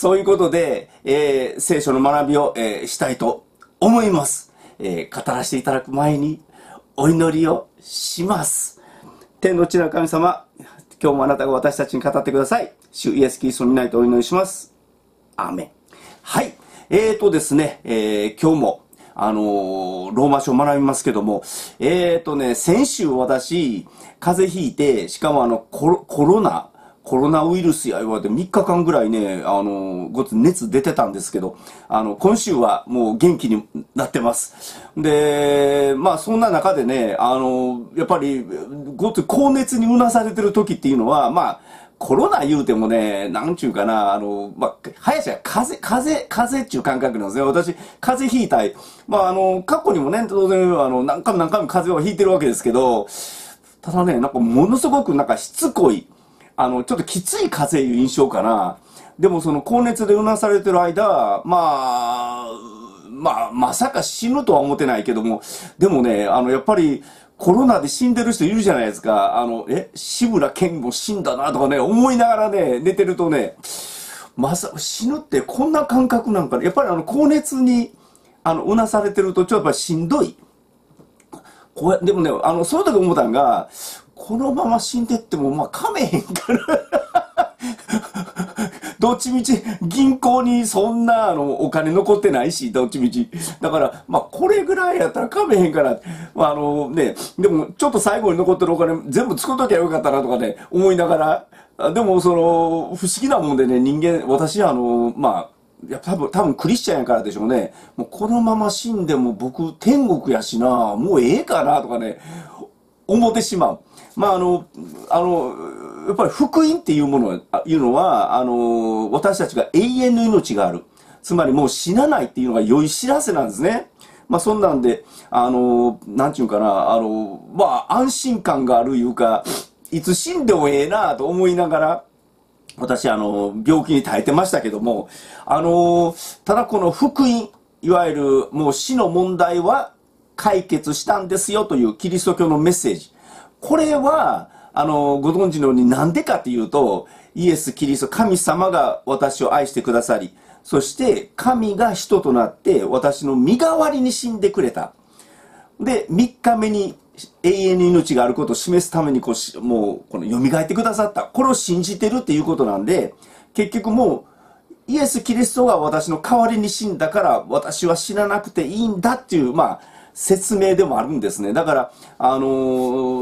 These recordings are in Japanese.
そういうことで、えー、聖書の学びを、えー、したいと思います。えー、語らせていただく前にお祈りをします。天の地の神様、今日もあなたが私たちに語ってください。主イエス・キリストにないとお祈りします。アーメン。はい。えーとですね、えー、今日もあのー、ローマ書を学びますけども、え、ー、とね、先週私、風邪ひいて、しかもあの、コロナ、コロナウイルスや言われて3日間ぐらいね、あの、ごつ熱出てたんですけど、あの、今週はもう元気になってます。で、まあそんな中でね、あの、やっぱり、ごつ高熱にうなされてる時っていうのは、まあ、コロナ言うてもね、なんちゅうかな、あの、まあ、早しは風、風、風っていう感覚なんですね。私、風邪ひいたい。まあ、あの、過去にもね、当然、あの、何回も何回も風邪をひいてるわけですけど、ただね、なんかものすごくなんかしつこい、あの、ちょっときつい風邪いう印象かな。でもその高熱でうなされてる間、まあ、まあ、まさか死ぬとは思ってないけども、でもね、あの、やっぱり、コロナで死んでる人いるじゃないですか。あの、え、志村けんも死んだなとかね、思いながらね、寝てるとね、まさ、死ぬってこんな感覚なんかね、やっぱりあの、高熱に、あの、うなされてると、ちょっとやっぱりしんどい。こうや、でもね、あの、その時思ったんが、このまま死んでっても、まあ、噛めへんから どっちみち銀行にそんなあのお金残ってないし、どっちみち。だから、まあこれぐらいやったらかめへんから、まああのね、でもちょっと最後に残ってるお金全部作っときゃよかったなとかね、思いながら、でもその、不思議なもんでね、人間、私あの、まあ、いや、多分、多分クリスチャンやからでしょうね。もうこのまま死んでも僕天国やしな、もうええかなとかね、思ってしまう。まああの、あの、やっぱり福音っていうものいうのは、あの、私たちが永遠の命がある。つまりもう死なないっていうのが良い知らせなんですね。まあそんなんで、あの、なんちゅうかな、あの、まあ安心感があるいうか、いつ死んでもええなと思いながら、私あの、病気に耐えてましたけども、あの、ただこの福音、いわゆるもう死の問題は解決したんですよというキリスト教のメッセージ。これは、あの、ご存知のようになんでかっていうと、イエス・キリスト、神様が私を愛してくださり、そして神が人となって私の身代わりに死んでくれた。で、3日目に永遠に命があることを示すためにこう、もう、この蘇ってくださった。これを信じてるっていうことなんで、結局もう、イエス・キリストが私の代わりに死んだから私は死ななくていいんだっていう、まあ、説明でもあるんですね。だから、あの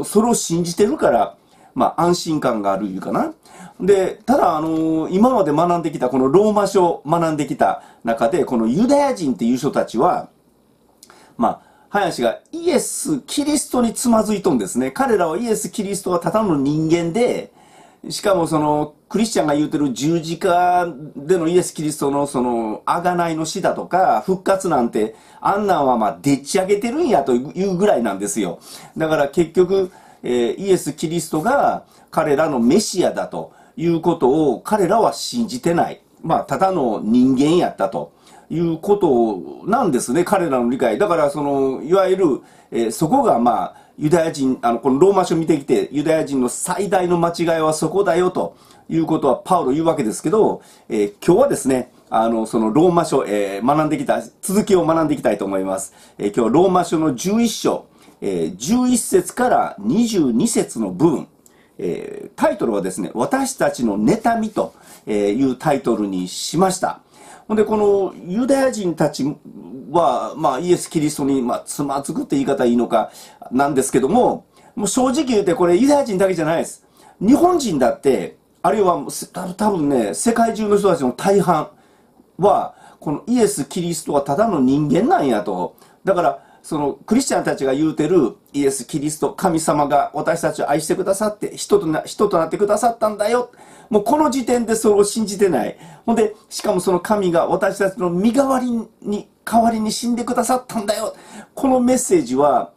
ー、それを信じてるから、まあ、安心感があるいうかな。で、ただ、あのー、今まで学んできた、このローマ書を学んできた中で、このユダヤ人っていう人たちは、まあ、林がイエス・キリストにつまずいとんですね。彼らはイエス・キリストはただの人間で、しかもその、クリスチャンが言うてる十字架でのイエス・キリストのその、贖いの死だとか、復活なんて、あんなんはまあ、でっち上げてるんやというぐらいなんですよ。だから結局、えー、イエス・キリストが彼らのメシアだということを彼らは信じてない。まあ、ただの人間やったということなんですね、彼らの理解。だから、その、いわゆる、えー、そこがまあ、ユダヤ人、あの、このローマ書見てきて、ユダヤ人の最大の間違いはそこだよということはパウロ言うわけですけど、えー、今日はですね、あの、そのローマ書、えー、学んできた、続きを学んでいきたいと思います。えー、今日はローマ書の11章、えー、11節から22節の部分、えー、タイトルはですね、私たちの妬みというタイトルにしました。ほんで、このユダヤ人たちは、まあ、イエス・キリストに、まあ、つまずくって言い方いいのか、なんですけども、もう正直言うてこれユダヤ人だけじゃないです。日本人だって、あるいは多分ね、世界中の人たちの大半は、このイエス・キリストはただの人間なんやと。だから、そのクリスチャンたちが言うてるイエス・キリスト、神様が私たちを愛してくださって人とな、人となってくださったんだよ。もうこの時点でそれを信じてない。ほんで、しかもその神が私たちの身代わりに、代わりに死んでくださったんだよ。このメッセージは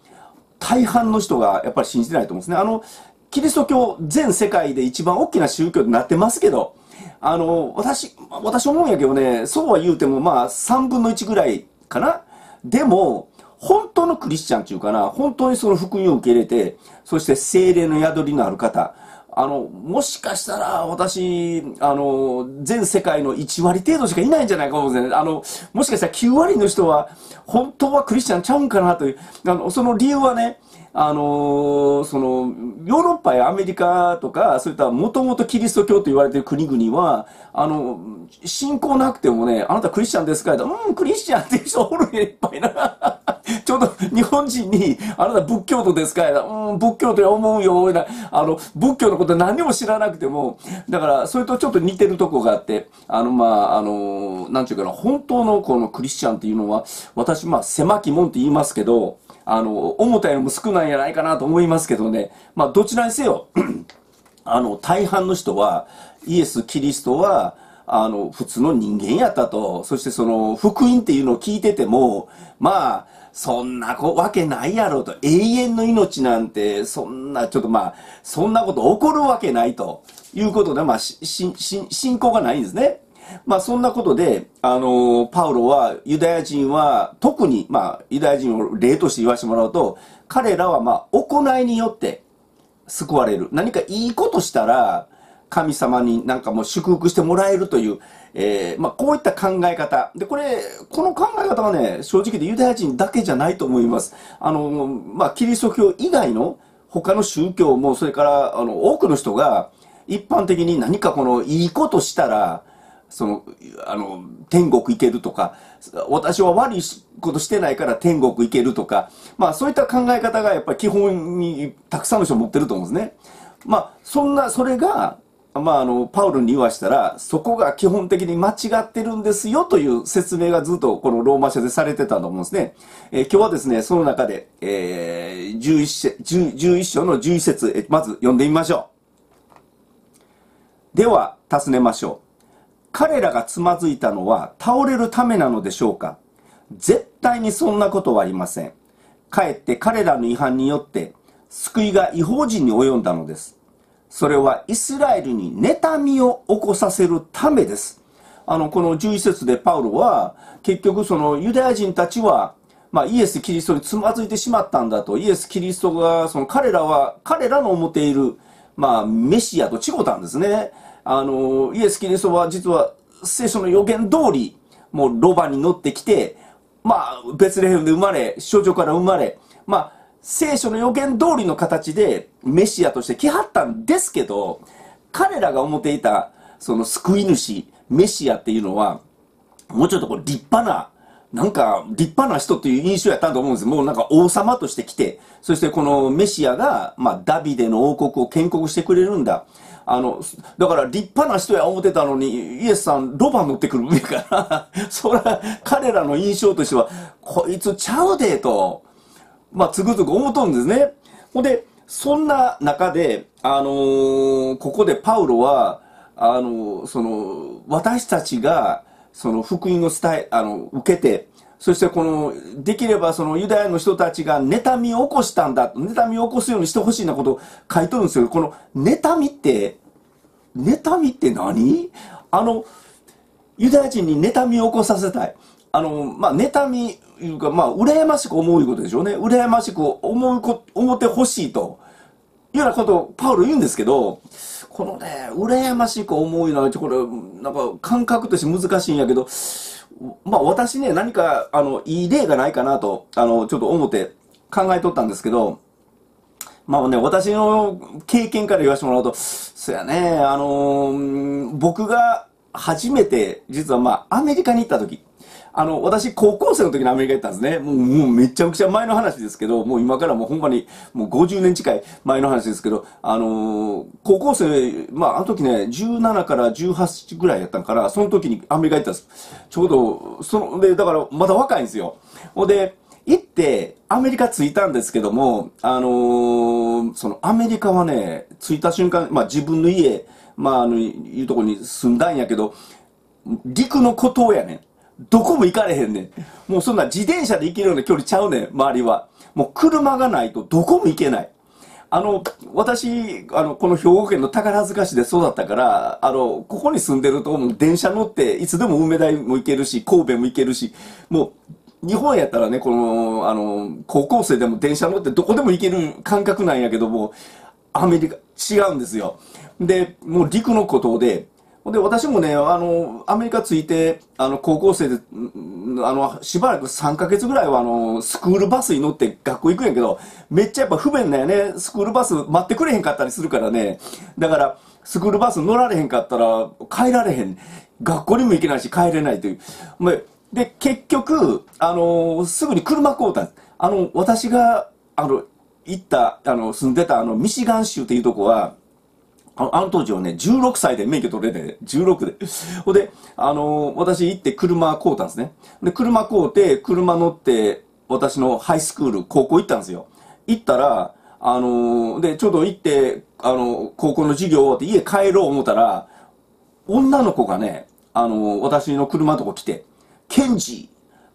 大半の人がやっぱり信じてないと思うんですね。あの、キリスト教全世界で一番大きな宗教になってますけど、あの、私、私思うんやけどね、そうは言うてもまあ3分の1ぐらいかな。でも、本当のクリスチャンっていうかな、本当にその福音を受け入れて、そして精霊の宿りのある方、あの、もしかしたら私、あの、全世界の1割程度しかいないんじゃないかもしれない。あの、もしかしたら9割の人は、本当はクリスチャンちゃうんかなという、あの、その理由はね、あのその、ヨーロッパやアメリカとか、そういったもともとキリスト教と言われている国々は、あの、信仰なくてもね、あなたクリスチャンですかうん、クリスチャンっていう人おるんや、いっぱいな。ちょうど日本人に、あなた仏教徒ですかうん、仏教徒や思うよ、な。あの、仏教のこと何も知らなくても、だから、それとちょっと似てるとこがあって、あの、まあ、あの、なんちゅうかな、本当のこのクリスチャンっていうのは、私、まあ、狭き門って言いますけど、あの、思ったよりも少ないんじゃないかなと思いますけどね。まあ、どちらにせよ、あの、大半の人は、イエス・キリストは、あの、普通の人間やったと。そしてその、福音っていうのを聞いてても、まあ、そんなわけないやろと。永遠の命なんて、そんな、ちょっとまあ、そんなこと起こるわけないということで、まあ、信仰がないんですね。まあそんなことで、あの、パウロはユダヤ人は特に、まあユダヤ人を例として言わせてもらうと、彼らはまあ行いによって救われる。何かいいことしたら、神様になんかもう祝福してもらえるという、えー、まあこういった考え方。で、これ、この考え方はね、正直でユダヤ人だけじゃないと思います。あの、まあキリスト教以外の他の宗教も、それから、あの、多くの人が、一般的に何かこのいいことしたら、その、あの、天国行けるとか、私は悪いことしてないから天国行けるとか、まあそういった考え方がやっぱり基本にたくさんの人持ってると思うんですね。まあそんな、それが、まああの、パウルに言わしたら、そこが基本的に間違ってるんですよという説明がずっとこのローマ書でされてたと思うんですね。えー、今日はですね、その中で、えー、11, 11章の11節、まず読んでみましょう。では、尋ねましょう。彼らがつまずいたのは倒れるためなのでしょうか？絶対にそんなことはありません。かえって彼らの違反によって救いが違法人に及んだのです。それはイスラエルに妬みを起こさせるためです。あの、この11節でパウロは結局そのユダヤ人たちはまあ、イエス・キリストにつまずいてしまったんだと。イエス・キリストが、その彼らは、彼らの思っている、まあ、メシアと違ったんですね。あの、イエス・キリストは実は聖書の予言通り、もうロバに乗ってきて、まあ、ベツレヘムで生まれ、少女から生まれ、まあ、聖書の予言通りの形でメシアとして来はったんですけど、彼らが思っていた、その救い主、メシアっていうのは、もうちょっとこう立派な、なんか立派な人っていう印象やったと思うんですもうなんか王様として来て、そしてこのメシアが、まあダビデの王国を建国してくれるんだ。あの、だから立派な人や思ってたのに、イエスさんロバ乗ってくる上から、そら、彼らの印象としては、こいつちゃうで、と、まあ、つくづく思うとんですね。ほんで、そんな中で、あのー、ここでパウロは、あのー、その、私たちが、その福音を伝え、あの、受けて、そしてこの、できればそのユダヤの人たちが妬みを起こしたんだ、妬みを起こすようにしてほしいなことを書いとるんですよ。この妬みって、妬みって何？あの、ユダヤ人に妬みを起こさせたい。あの、まあ、妬み、いうか、まあ、羨ましく思うことでしょうね。羨ましく思うこ、思ってほしいと。いうようなことをパウロ言うんですけど、このね、羨ましく思うのは、これ、なんか感覚として難しいんやけど、まあ私ね、何か、あの、いい例がないかなと、あの、ちょっと思って考えとったんですけど、まあね、私の経験から言わせてもらうと、そうやね、あのー、僕が初めて、実はまあ、アメリカに行った時、あの、私、高校生の時にアメリカ行ったんですね。もう、もうめちゃくちゃ前の話ですけど、もう今からもうほんまに、もう50年近い前の話ですけど、あのー、高校生、まあ、あの時ね、17から18ぐらいやったんから、その時にアメリカ行ったんです。ちょうど、その、で、だから、まだ若いんですよ。ほんで、行って、アメリカ着いたんですけども、あのー、そのアメリカはね、着いた瞬間、まあ自分の家、まああの、いうとこに住んだんやけど、陸の孤島やねん。どこも行かれへんねん。もうそんな自転車で行けるような距離ちゃうねん、周りは。もう車がないとどこも行けない。あの、私、あの、この兵庫県の宝塚市で育ったから、あの、ここに住んでると、もう電車乗って、いつでも梅田も行けるし、神戸も行けるし、もう、日本やったらね、この、あの、高校生でも電車乗ってどこでも行ける感覚なんやけども、アメリカ、違うんですよ。で、もう陸のことで、で、私もね、あの、アメリカ着いて、あの、高校生で、あの、しばらく3ヶ月ぐらいは、あの、スクールバスに乗って学校行くんやけど、めっちゃやっぱ不便だよね。スクールバス待ってくれへんかったりするからね。だから、スクールバス乗られへんかったら、帰られへん。学校にも行けないし、帰れないという。で、結局、あの、すぐに車買うたんですあの、私が、あの、行った、あの、住んでた、あの、ミシガン州っていうとこは、あのあの当時はね、16歳で免許取れて、16で。ほで、あのー、私行って車買うたんですね。で、車買うて、車乗って、私のハイスクール、高校行ったんですよ。行ったら、あのー、で、ちょうど行って、あの高校の授業終わって家帰ろう思ったら、女の子がね、あの私の車のとこ来て、ケンジ、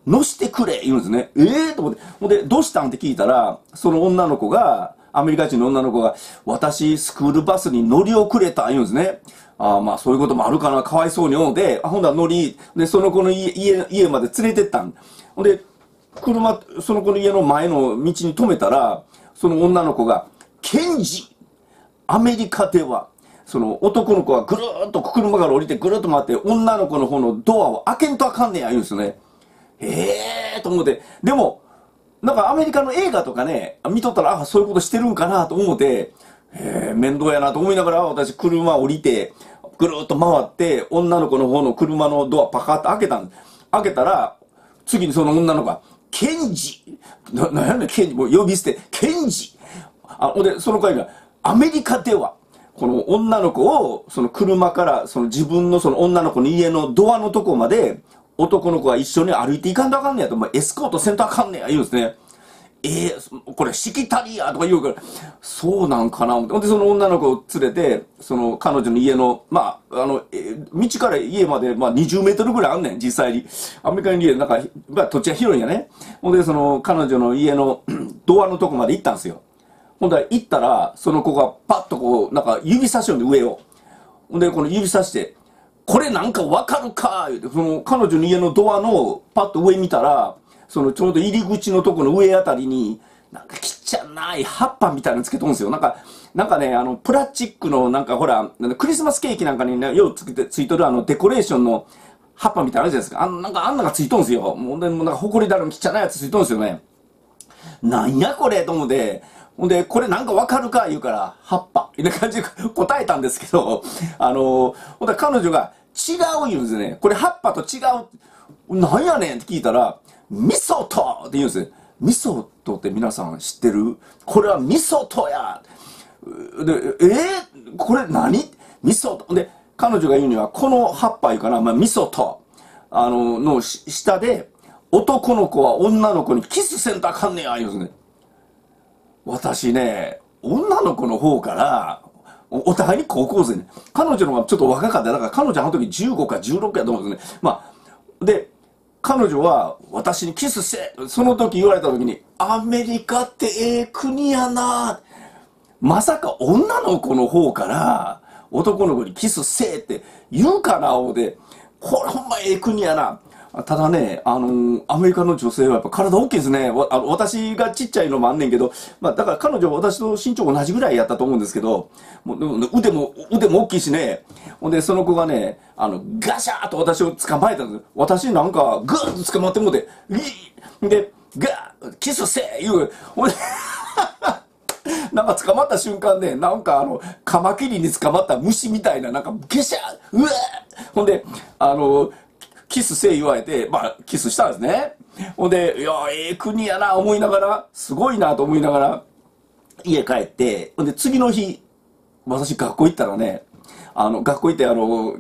乗してくれ言うんですね。ええー、と思って。ほんで、どうしたんって聞いたら、その女の子が、アメリカ人の女の子が、私、スクールバスに乗り遅れた言うんですね。ああ、まあそういうこともあるかな、かわいそうに思うて、あ、ほんだら乗り、で、その子の家、家、家まで連れてったん。ほんで、車、その子の家の前の道に止めたら、その女の子が、ケンジアメリカでは、その男の子がぐるーっと車から降りてぐるっと回って、女の子の方のドアを開けんとあかんねや、言うんですよね。ええーと思って。でも、なんかアメリカの映画とかね、見とったら、あ、そういうことしてるんかなと思って、えー、面倒やなと思いながら、私車降りて、ぐるーっと回って、女の子の方の車のドアパカッと開けたん開けたら、次にその女の子が、ケンジ。な、なんやねん、ケンジ、もう呼び捨て、ケンジ。あ、ほんで、その会が、アメリカでは、この女の子を、その車から、その自分のその女の子の家のドアのとこまで、男の子が一緒に歩いていかんとあかんねやと、まあ、エスコートせんとあかんねや、言うんですね。ええー、これ、しきたりやとか言うから、そうなんかなほんで、その女の子を連れて、その彼女の家の、まあ、あの、えー、道から家まで、まあ、20メートルぐらいあんねん、実際に。アメリカの家、なんか、まあ、土地が広いんやね。ほんで、その、彼女の家の ドアのとこまで行ったんですよ。ほんで、行ったら、その子がパッとこう、なんか指差しよんで上を。ほんで、この指差して、これなんかわかるか？言うて、その彼女の家のドアのパッと上見たら、そのちょうど入り口のとこの上あたりに、なんかちっちゃない葉っぱみたいなのつけとんですよ。なんか、なんかね、あの、プラスチックのなんかほら、クリスマスケーキなんかにね、ようつけて、ついとるあの、デコレーションの葉っぱみたいなのあるじゃないですか。あの、なんかあんながついとんすよ。もう、でもうなんか埃だらのちっちゃなやつついとんすよね。なんやこれ？と思って、ほんで、これなんかわかるか？言うから、葉っぱ。みたいな感じで 答えたんですけど、あの、ほんで彼女が、違う言うんですね。これ葉っぱと違う。なんやねん？って聞いたら、味噌とって言うんですね。味噌とって皆さん知ってる？これは味噌とや。で、え？ー、これ何？味噌と。で、彼女が言うには、この葉っぱいうかな、まあ、味噌と、あの、の下で、男の子は女の子にキスせんとあかんねや、言うんですね。私ね、女の子の方から、お互いに高校生ね。彼女の方がちょっと若かった。だから彼女あの時15か16やと思うんですね。まあ、で、彼女は私にキスして、その時言われた時に、アメリカってええ国やなまさか女の子の方から男の子にキスせえって言うかな思うて、これほんまええ国やな。ただね、あのー、アメリカの女性はやっぱ体大きいですね。あの私がちっちゃいのもあんねんけど、まあだから彼女は私と身長同じぐらいやったと思うんですけど、もう腕も、腕も大きいしね。ほんで、その子がね、あの、ガシャーと私を捕まえたんです。私なんか、グーッと捕まってもうて、で、ガーキスせー言う。ほんで なんか捕まった瞬間ね、なんかあの、カマキリに捕まった虫みたいな、なんか、ゲシャーうわほんで、あの、キスせえ言われて、まあ、キスしたんですね。ほんで、いや、ええー、国やな、思いながら、すごいなと思いながら、家帰って、ほんで、次の日、私学校行ったらね、あの、学校行って、あの、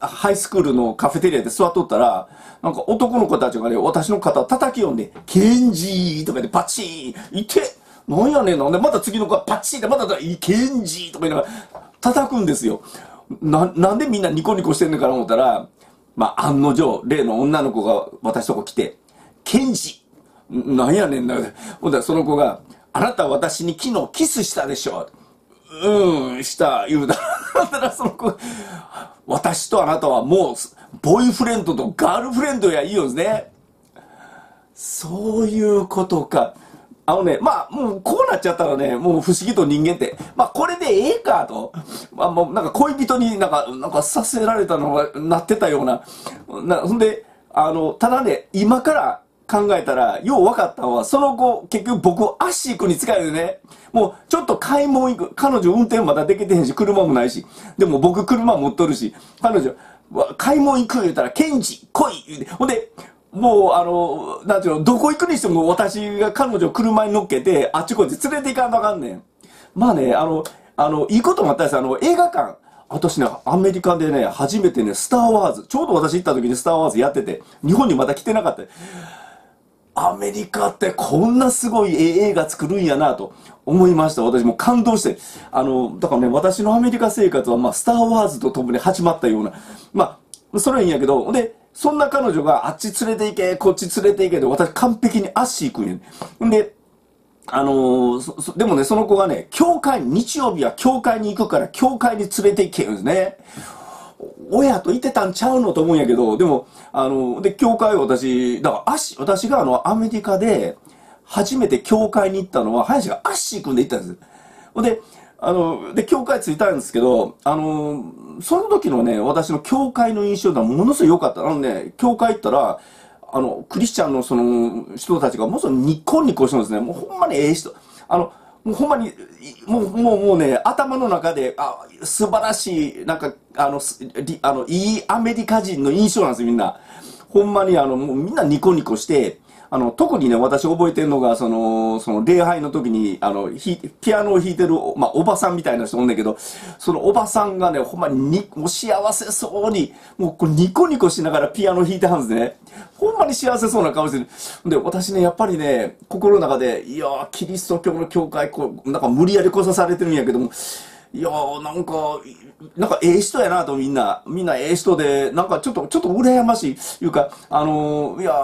ハイスクールのカフェテリアで座っとったら、なんか男の子たちがね、私の肩叩きよんで、ケンジーとかでパチーいて、なんやねんなん。で、また次の子がパチーって、また、ケンジーとか言いながら、叩くんですよ。な、なんでみんなニコニコしてんのかな思ったら、まあ、案の定、例の女の子が私とこ来て、ケンジなんやねんな。ほんだらその子が、あなた私に昨日キスしたでしょ。うん、した、言うたら。た らその子、私とあなたはもう、ボーイフレンドとガールフレンドや言いよんですね。そういうことか。あのね、まあ、もうこうなっちゃったらね、もう不思議と人間って、まあこれでええかと。まあもうなんか恋人になんか、なんかさせられたのがなってたような。なほんで、あの、ただね、今から考えたら、よう分かったのは、その後、結局僕をアッシー君に使えるね。もう、ちょっと買い物行く。彼女運転まだできてへんし、車もないし。でも僕車持っとるし、彼女、買い物行く言うたら、ケンジ、来い言うて。ほんで、もう、あの、なんていうの、どこ行くにしても私が彼女を車に乗っけて、あっちこっち連れて行かんとあかんねん。まあね、あの、あの、いいこともあったんです。あの、映画館。私ね、アメリカでね、初めてね、スターワーズ、ちょうど私行った時にスターワーズやってて、日本にまだ来てなかった。アメリカってこんなすごい映画作るんやなと思いました。私も感動して。あの、だからね、私のアメリカ生活は、まあ、スターワーズと共に始まったような。まあ、それはいいんやけど、で、そんな彼女があっち連れて行け、こっち連れて行けで、私完璧に足行くんやん。で、あのー、でもね、その子がね、教会、日曜日は教会に行くから、教会に連れて行けるんですね。親といてたんちゃうのと思うんやけど、でも、あの、で、教会私、だから、足、私があの、アメリカで、初めて教会に行ったのは、林がアッシー君で行ったんです。ほんで、あの、で、教会着いたんですけど、あの、その時のね、私の教会の印象がものすごい良かった。あのね、教会行ったら、あの、クリスチャンのその人たちがものすごいニコニコしてるんですね。もうほんまにええ人。あの、もうほんまに、もう、もう、もうね、頭の中で、あ、素晴らしい、なんか、あの、あの、いいアメリカ人の印象なんですよ、みんな。ほんまに、あの、もうみんなニコニコして、あの、特にね、私覚えてるのが、その、その、礼拝の時に、あの、ひピアノを弾いてる、まあ、おばさんみたいな人おんねんけど、そのおばさんがね、ほんまにに、もう幸せそうに、もうこうニコニコしながらピアノ弾いてはんですね。ほんまに幸せそうな顔してる。で、私ね、やっぱりね、心の中で、いやー、キリスト教の教会、こう、なんか無理やり来さされてるんやけども、いやー、なんか、なんかええ人やなとみんな、みんなええ人で、なんかちょっと、ちょっと羨ましい、いうか、あのー、いや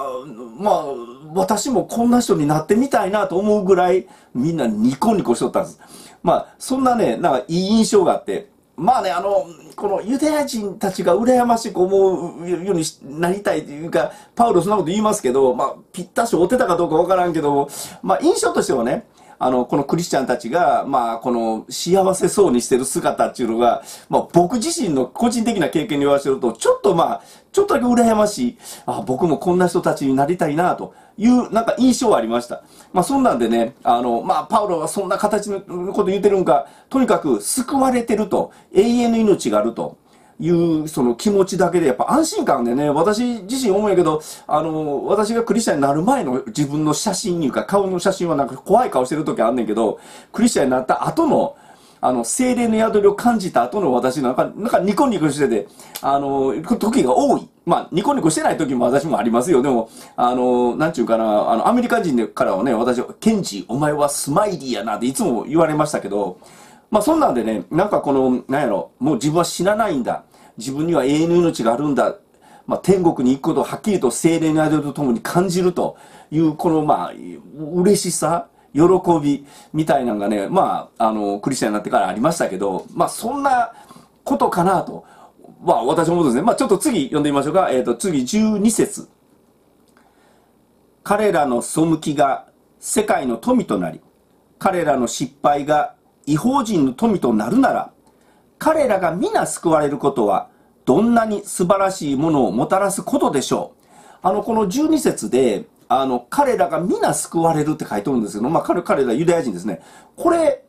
まあ、私もこんな人になってみたいなと思うぐらい、みんなニコニコしとったんです。まあ、そんなね、なんかいい印象があって、まあね、あの、このユダヤ人たちが羨ましく思うようになりたいというか、パウロそんなこと言いますけど、まあ、ぴったし追ってたかどうかわからんけど、まあ、印象としてはね、あの、このクリスチャンたちが、まあ、この幸せそうにしてる姿っていうのが、まあ、僕自身の個人的な経験に言わせると、ちょっとまあ、ちょっとだけ羨ましい。あ、僕もこんな人たちになりたいな、という、なんか印象はありました。まあ、そんなんでね、あの、まあ、パウロはそんな形のこと言ってるんか、とにかく救われてると、永遠の命があると。いうその気持ちだけでやっぱ安心感でね、私自身思うんやけど、あの、私がクリスチャンになる前の自分の写真いうか顔の写真はなんか怖い顔してる時あんねんけど、クリスチャンになった後の、あの、精霊の宿りを感じた後の私なんか、なんかニコニコしてて、あの、時が多い。まあ、ニコニコしてない時も私もありますよ。でも、あの、なんちゅうかな、あの、アメリカ人からはね、私、ケンジ、お前はスマイリーやなっていつも言われましたけど、まあ、そんなんでね、なんかこの、なんやろ、もう自分は死なないんだ。自分には永遠の命があるんだ。まあ、天国に行くことをはっきりと精霊の間とともに感じるという、この、まあ、嬉しさ、喜びみたいなのがね、まあ、あの、クリスチャンになってからありましたけど、まあ、そんなことかなと。まあ、私もですね、まあ、ちょっと次読んでみましょうか。えっ、ー、と、次12節。彼らの背きが世界の富となり、彼らの失敗が違法人の富となるなら、彼らが皆救われることは、どんなに素晴らしいものをもたらすことでしょう。あの、この12節で、あの、彼らが皆救われるって書いてるんですけど、まあ、彼、彼らユダヤ人ですね。これ、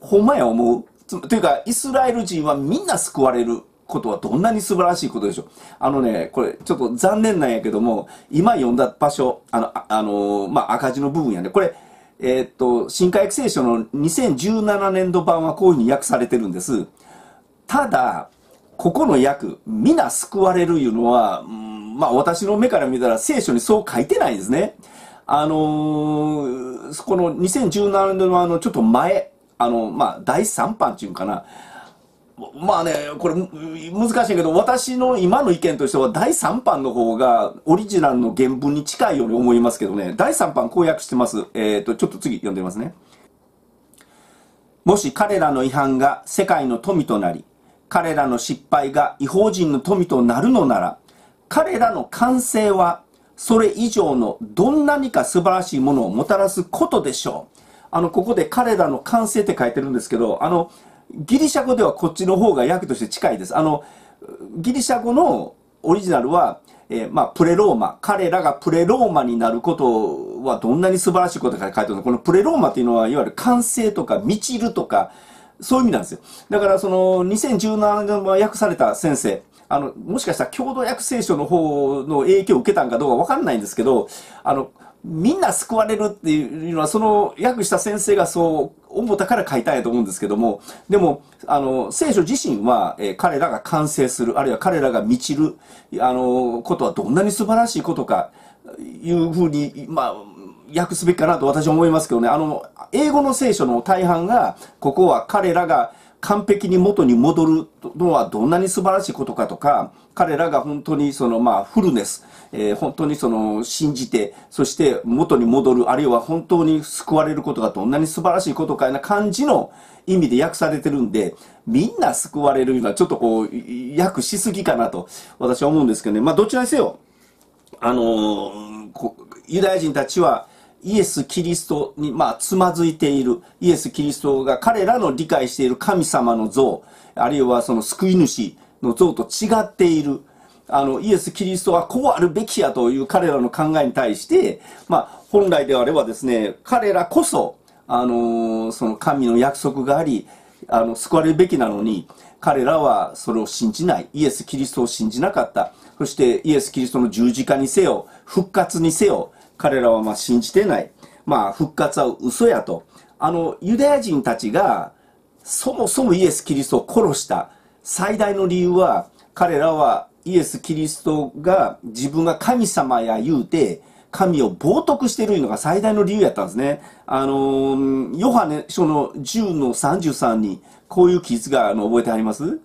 ほんまや思うというか、イスラエル人はみんな救われることはどんなに素晴らしいことでしょう。あのね、これ、ちょっと残念なんやけども、今読んだ場所、あの、あ、あのまあ、赤字の部分やね。これ、えー、っと、新海聖書の2017年度版はこういうふうに訳されてるんです。ただ、ここの訳、皆救われるいうのは、うん、まあ私の目から見たら聖書にそう書いてないんですね。あのー、この2017年のあの、ちょっと前、あの、まあ第3版っていうかな。まあね、これ難しいけど、私の今の意見としては第3版の方がオリジナルの原文に近いように思いますけどね、第3版公約してます。えっ、ー、と、ちょっと次読んでみますね。もし彼らの違反が世界の富となり、彼らの失敗が違法人の富となるのなら、彼らの完成はそれ以上のどんなにか素晴らしいものをもたらすことでしょう。あの、ここで彼らの完成って書いてるんですけど、あの、ギリシャ語ではこっちの方が訳として近いです。あの、ギリシャ語のオリジナルは、えー、まあ、プレローマ。彼らがプレローマになることはどんなに素晴らしいことか書いてるのこのプレローマっていうのは、いわゆる完成とか、満ちるとか、そういう意味なんですよ。だから、その、2017年は訳された先生、あの、もしかしたら共同訳聖書の方の影響を受けたんかどうかわかんないんですけど、あの、みんな救われるっていうのは、その訳した先生がそう思ったから書いたんやと思うんですけども、でも、あの、聖書自身は、えー、彼らが完成する、あるいは彼らが満ちる、あの、ことはどんなに素晴らしいことか、いうふうに、まあ、訳すべきかなと私は思いますけどね、あの、英語の聖書の大半が、ここは彼らが完璧に元に戻るのはどんなに素晴らしいことかとか、彼らが本当にその、まあ、フルネス、えー、本当にその、信じて、そして元に戻る、あるいは本当に救われることがどんなに素晴らしいことかな感じの意味で訳されてるんで、みんな救われるような、ちょっとこう、訳しすぎかなと、私は思うんですけどね。まあ、どちらにせよ、あのー、ユダヤ人たちは、イエス・キリストに、まあ、つまずいている。イエス・キリストが彼らの理解している神様の像、あるいはその救い主の像と違っている。あの、イエス・キリストはこうあるべきやという彼らの考えに対して、まあ、本来であればですね、彼らこそ、あのー、その神の約束があり、あの、救われるべきなのに、彼らはそれを信じない。イエス・キリストを信じなかった。そしてイエス・キリストの十字架にせよ、復活にせよ、彼らはまあ信じてない。まあ、復活は嘘やと。あの、ユダヤ人たちが、そもそもイエス・キリストを殺した最大の理由は、彼らはイエス・キリストが自分が神様や言うて、神を冒涜しているのが最大の理由やったんですね。あのヨハネ書の10の33に、こういう記述があの覚えてあります？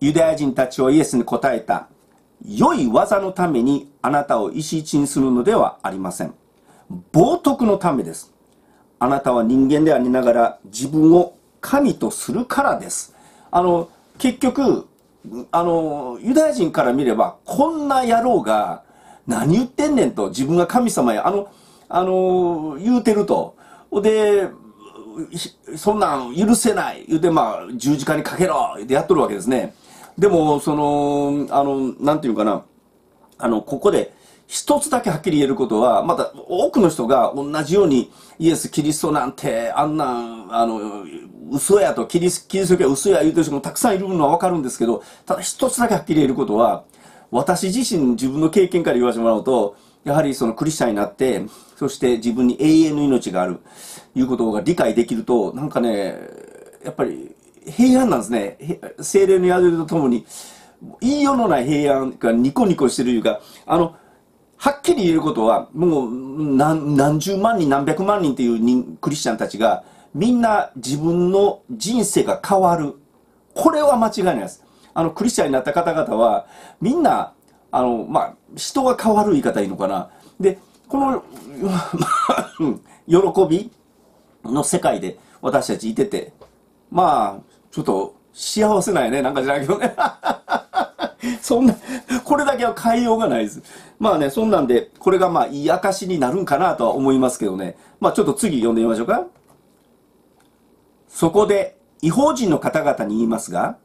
ユダヤ人たちはイエスに答えた。良い技のためにあなたを石一にするのではありません。冒涜のためです。あなたは人間でありながら自分を神とするからです。あの、結局、あの、ユダヤ人から見れば、こんな野郎が何言ってんねんと、自分が神様や、あの、あの、言うてると。で、そんなん許せない。言うて、まあ、十字架にかけろってやっとるわけですね。でも、その、あの、なんていうかな、あの、ここで、一つだけはっきり言えることは、また多くの人が同じようにイエス・キリストなんて、あんなん、あの、嘘やと、キリスキリスト教は嘘や言うてる人もたくさんいるのはわかるんですけど、ただ一つだけはっきり言えることは、私自身自分の経験から言わせてもらうと、やはりそのクリスチャンになって、そして自分に永遠の命がある、いうことが理解できると、なんかね、やっぱり平安なんですね。精霊の宿りとともに、言いようのない平安がニコニコしてるいうか、あの、はっきり言えることは、もう何何十万人、何百万人っていうクリスチャンたちが、みんな自分の人生が変わる。これは間違いないです。あの、クリスチャンになった方々は、みんな、あの、まあ、人が変わる言い方いいのかな。で、この、喜びの世界で私たちいてて、まあ、ちょっと幸せなんやね。なんかじゃないけどね。そんな、これだけは変えようがないです。まあね、そんなんで、これがまあ、いい証になるんかなとは思いますけどね。まあちょっと次読んでみましょうか。そこで、違法人の方々に言いますが、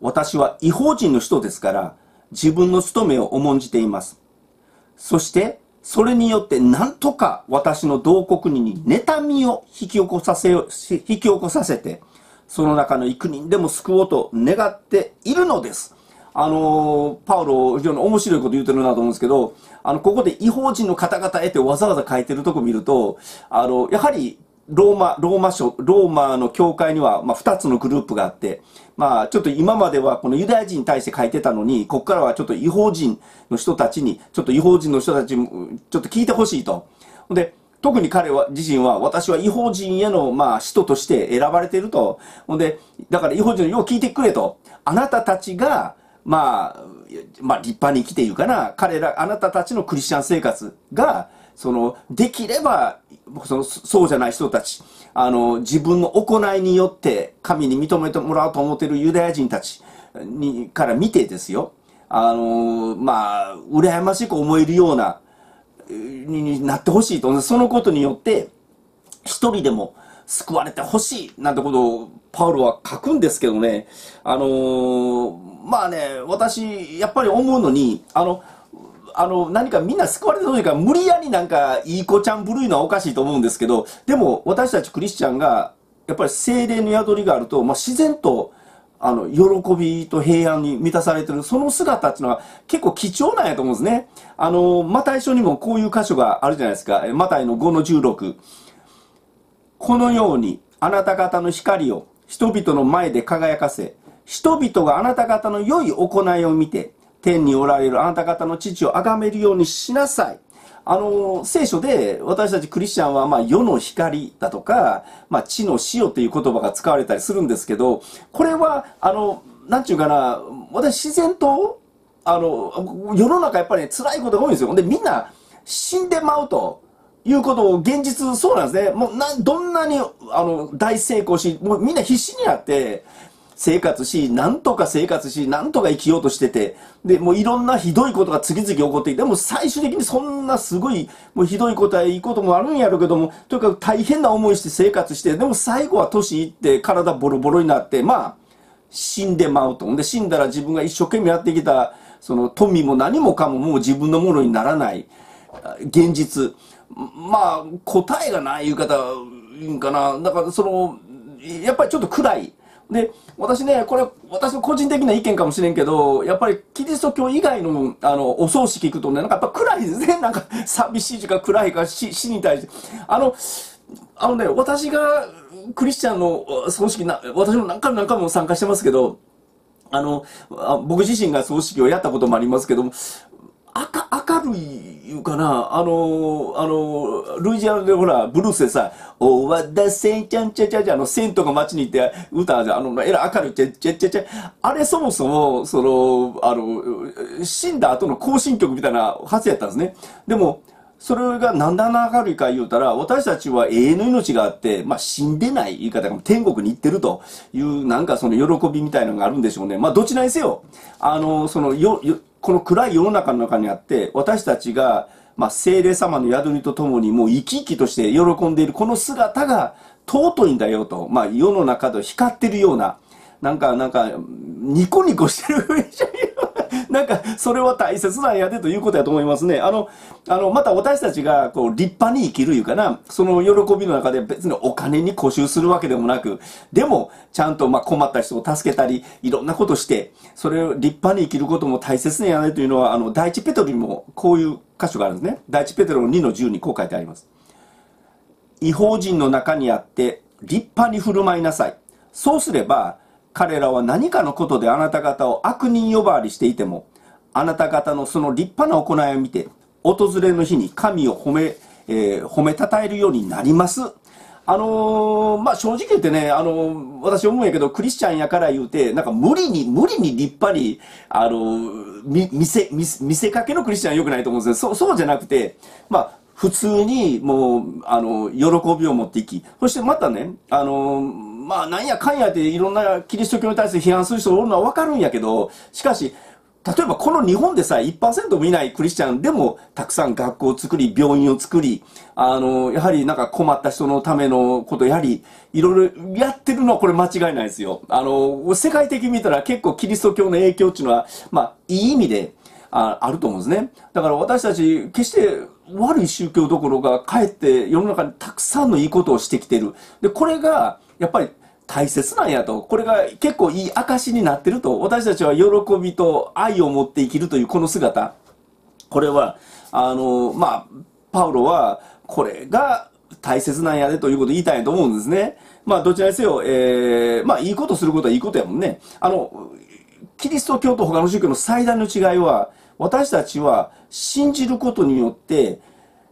私は違法人の人ですから、自分の務めを重んじています。そして、それによって何とか私の同国人に妬みを引き起こさせ、引き起こさせて、その中の幾人でも救おうと願っているのです。あのパウロ、非常に面白いこと言うてるなと思うんですけど、あの、ここで違法人の方々へってわざわざ書いてるとこ見ると、あの、やはり、ローマ、ローマ書、ローマの教会には、まあ、二つのグループがあって、まあ、ちょっと今まではこのユダヤ人に対して書いてたのに、ここからはちょっと違法人の人たちに、ちょっと違法人の人たちちょっと聞いてほしいと。で、特に彼は自身は私は違法人へのまあ使徒として選ばれていると。ほんで、だから違法人のよう聞いてくれと。あなたたちが、まあ、まあ立派に生きているかな。彼ら、あなたたちのクリスチャン生活が、その、できれば、その、そうじゃない人たち、あの、自分の行いによって神に認めてもらおうと思っているユダヤ人たちに、から見てですよ。あの、まあ、羨ましく思えるような、になってほしいと。そのことによって、一人でも救われてほしいなんてことをパウロは書くんですけどね。あのー、まあね、私、やっぱり思うのに、あの、あの、何かみんな救われてほしいから、無理やりなんか、いい子ちゃんぶるいのはおかしいと思うんですけど、でも、私たちクリスチャンが、やっぱり精霊の宿りがあると、まあ、自然と、あの、喜びと平安に満たされてる、その姿っていうのは結構貴重なんやと思うんですね。あの、マタイ書にもこういう箇所があるじゃないですか。マタイの5の16。このように、あなた方の光を人々の前で輝かせ、人々があなた方の良い行いを見て、天におられるあなた方の父を崇めるようにしなさい。あの、聖書で私たちクリスチャンは、まあ、世の光だとか、まあ、地の塩っていう言葉が使われたりするんですけど、これは、あの、なんちゅうかな、私自然と、あの、世の中やっぱり、ね、辛いことが多いんですよ。で、みんな死んでまうと。いうことを現実そうなんですね。もうな、どんなに、あの、大成功し、もうみんな必死になって、生活し、なんとか生活し、なんとか生きようとしてて、で、もういろんなひどいことが次々起こっていて、もう最終的にそんなすごい、もうひどいことはいいこともあるんやろうけども、とにかく大変な思いして生活して、でも最後は年いって体ボロボロになって、まあ、死んでまうと。で、死んだら自分が一生懸命やってきた、その富も何もかももう自分のものにならない、現実。まあ、答えがない言い方、いいんかな。だからその、やっぱりちょっと暗い。で、私ね、これ、私の個人的な意見かもしれんけど、やっぱりキリスト教以外の、あの、お葬式行くとね、なんかやっぱ暗いですね。なんか、寂しいとか暗いか死死に対して。あの、あのね、私がクリスチャンの葬式な、私も何回も何回も参加してますけど、あの、僕自身が葬式をやったこともありますけども、明るいうかな、あの、あの、ルイジアナでほら、ブルースでさ、おわだせんちゃんちゃちゃちゃ、あの、銭湯が街に行って歌で、あの、えら明るいちゃちゃちゃちゃ、あれそもそも、その、あの、死んだ後の行進曲みたいなはずやったんですね。でも、それがなんであんな明るいか言うたら、私たちは永遠の命があって、まあ死んでない言い方が天国に行ってるという、なんかその喜びみたいなのがあるんでしょうね。まあどちらにせよ、あの、そのよ、よ、この暗い世の中の中にあって、私たちが、まあ、精霊様の宿りとともにもう生き生きとして喜んでいるこの姿が尊いんだよと。まあ、世の中と光ってるような、なんか、なんか、ニコニコしてるふうになんか、それは大切なんやでということやと思いますね。あの、あの、また私たちが、こう、立派に生きるいうかな、その喜びの中で別にお金に固執するわけでもなく、でも、ちゃんと、ま困った人を助けたり、いろんなことして、それを立派に生きることも大切なんやねというのは、あの、第一ペトロにもこういう箇所があるんですね。第一ペトロの2の10にこう書いてあります。違法人の中にあって、立派に振る舞いなさい。そうすれば、彼らは何かのことであなた方を悪人呼ばわりしていても、あなた方のその立派な行いを見て、訪れの日に神を褒め、えー、褒めたたえるようになります。あのー、まあ、正直言ってね、あのー、私思うんやけど、クリスチャンやから言うて、なんか無理に、無理に立派に、あのー、見せ、見せかけのクリスチャンは良くないと思うんですけど、そう、そうじゃなくて、まあ、普通に、もう、あの、喜びを持っていき、そしてまたね、あのまあ、なんやかんやっていろんなキリスト教に対して批判する人がおるのはわかるんやけど、しかし、例えばこの日本でさえ1%もいないクリスチャンでもたくさん学校を作り、病院を作り、あの、やはりなんか困った人のためのことやり、いろいろやってるのはこれ間違いないですよ。あの、世界的に見たら結構キリスト教の影響っていうのは、まあ、いい意味でああると思うんですね。だから私たち、決して悪い宗教どころがかえって世の中にたくさんのいいことをしてきてる。で、これが、やっぱり大切なんやと。これが結構いい証になってると。私たちは喜びと愛を持って生きるというこの姿。これは、あの、まあ、パウロは、これが大切なんやでということを言いたいと思うんですね。まあ、どちらにせよ、えー、まあ、いいことすることはいいことやもんね。あの、キリスト教と他の宗教の最大の違いは、私たちは信じることによって、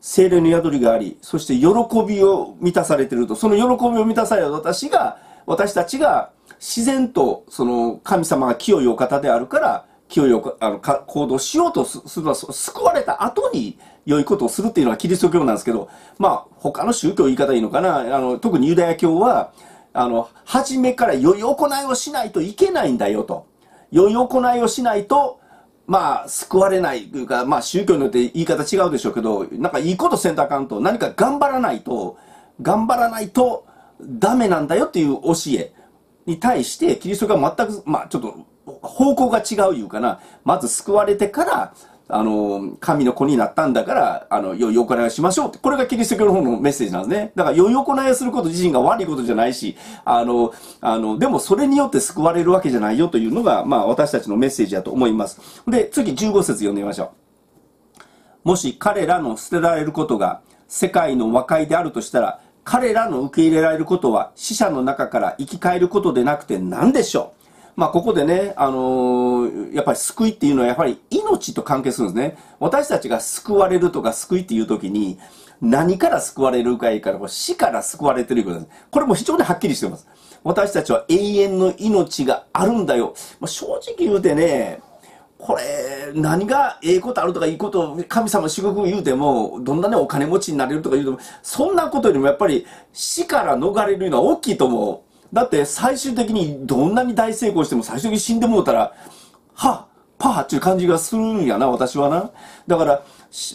精霊の宿りがあり、そして喜びを満たされていると。その喜びを満たされた私が、私たちが自然とその神様が清いお方であるから清いあの行動しようとするのは救われた後に良いことをするっていうのはキリスト教なんですけどまあ他の宗教言い方いいのかなあの特にユダヤ教はあの初めから良い行いをしないといけないんだよと良い行いをしないとまあ、救われないというか、まあ、宗教によって言い方違うでしょうけど、なんかいいことせんとあかんと、何か頑張らないと、頑張らないとダメなんだよっていう教えに対して、キリストが全く、まあ、ちょっと方向が違ういうかな、まず救われてから、あの、神の子になったんだから、あの、良い行いをしましょうって。これがキリスト教の方のメッセージなんですね。だから良い行いをすること自身が悪いことじゃないし、あの、あの、でもそれによって救われるわけじゃないよというのが、まあ私たちのメッセージだと思います。で、次15節読んでみましょう。もし彼らの捨てられることが世界の和解であるとしたら、彼らの受け入れられることは死者の中から生き返ることでなくて何でしょう？まあ、ここでね、あのー、やっぱり救いっていうのはやっぱり命と関係するんですね。私たちが救われるとか救いっていう時に、何から救われるかいいから、死から救われてることです。これも非常にはっきりしてます。私たちは永遠の命があるんだよ。まあ、正直言うてね、これ、何がええことあるとかいいこと、神様至極言うても、どんなね、お金持ちになれるとか言うても、そんなことよりもやっぱり死から逃れるのは大きいと思う。だって最終的にどんなに大成功しても最終的に死んでもうたら、はパーっていう感じがするんやな、私はな。だから、